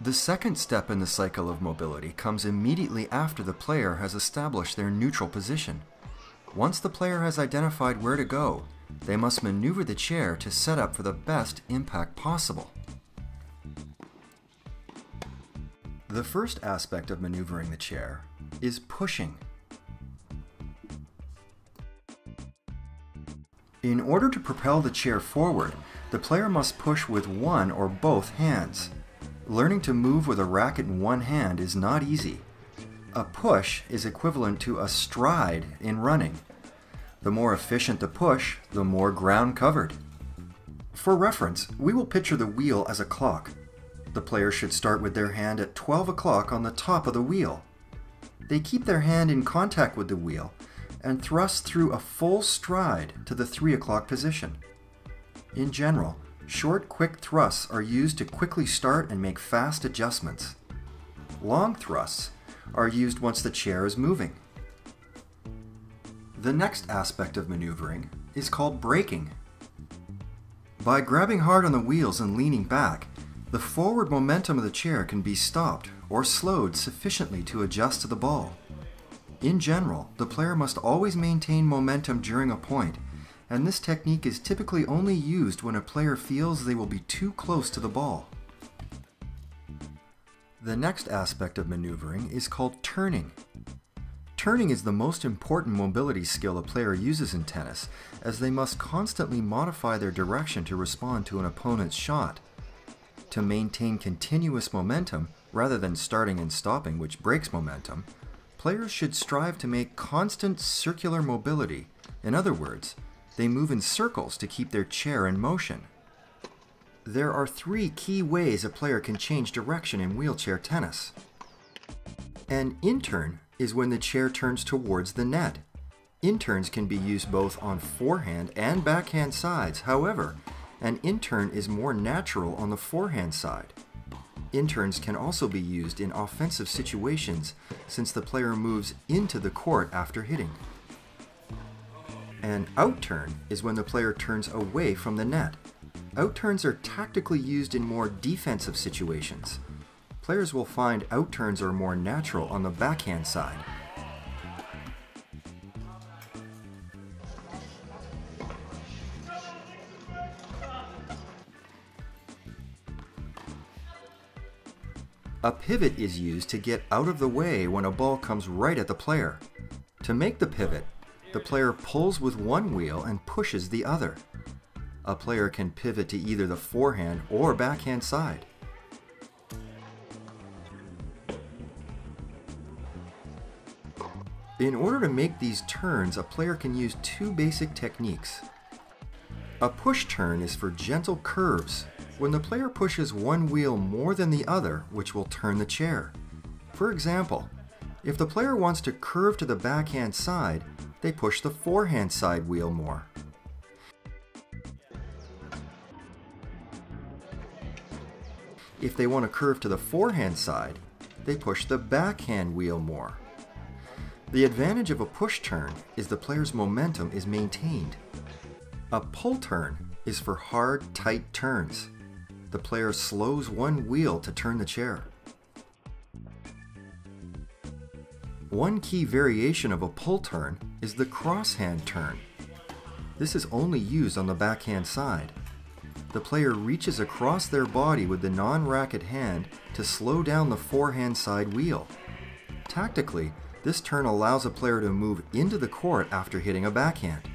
The second step in the cycle of mobility comes immediately after the player has established their neutral position. Once the player has identified where to go, they must maneuver the chair to set up for the best impact possible. The first aspect of maneuvering the chair is pushing. In order to propel the chair forward, the player must push with one or both hands. Learning to move with a racket in one hand is not easy. A push is equivalent to a stride in running. The more efficient the push, the more ground covered. For reference, we will picture the wheel as a clock. The player should start with their hand at 12 o'clock on the top of the wheel. They keep their hand in contact with the wheel and thrust through a full stride to the 3 o'clock position. In general, short, quick thrusts are used to quickly start and make fast adjustments. Long thrusts are used once the chair is moving. The next aspect of maneuvering is called braking. By grabbing hard on the wheels and leaning back, the forward momentum of the chair can be stopped or slowed sufficiently to adjust to the ball. In general, the player must always maintain momentum during a point, and this technique is typically only used when a player feels they will be too close to the ball. The next aspect of maneuvering is called turning. Turning is the most important mobility skill a player uses in tennis, as they must constantly modify their direction to respond to an opponent's shot. To maintain continuous momentum, rather than starting and stopping, which breaks momentum, players should strive to make constant circular mobility. In other words, they move in circles to keep their chair in motion. There are three key ways a player can change direction in wheelchair tennis. An in-turn is when the chair turns towards the net. In-turns can be used both on forehand and backhand sides. However, an in-turn is more natural on the forehand side. In-turns can also be used in offensive situations since the player moves into the court after hitting. An out-turn is when the player turns away from the net. Out-turns are tactically used in more defensive situations. Players will find out-turns are more natural on the backhand side. A pivot is used to get out of the way when a ball comes right at the player. To make the pivot, the player pulls with one wheel and pushes the other. A player can pivot to either the forehand or backhand side. In order to make these turns, a player can use two basic techniques. A push turn is for gentle curves, when the player pushes one wheel more than the other, which will turn the chair. For example, if the player wants to curve to the backhand side, they push the forehand side wheel more. If they want to curve to the forehand side, they push the backhand wheel more. The advantage of a push turn is the player's momentum is maintained. A pull turn is for hard, tight turns the player slows one wheel to turn the chair. One key variation of a pull turn is the crosshand turn. This is only used on the backhand side. The player reaches across their body with the non-racket hand to slow down the forehand side wheel. Tactically, this turn allows a player to move into the court after hitting a backhand.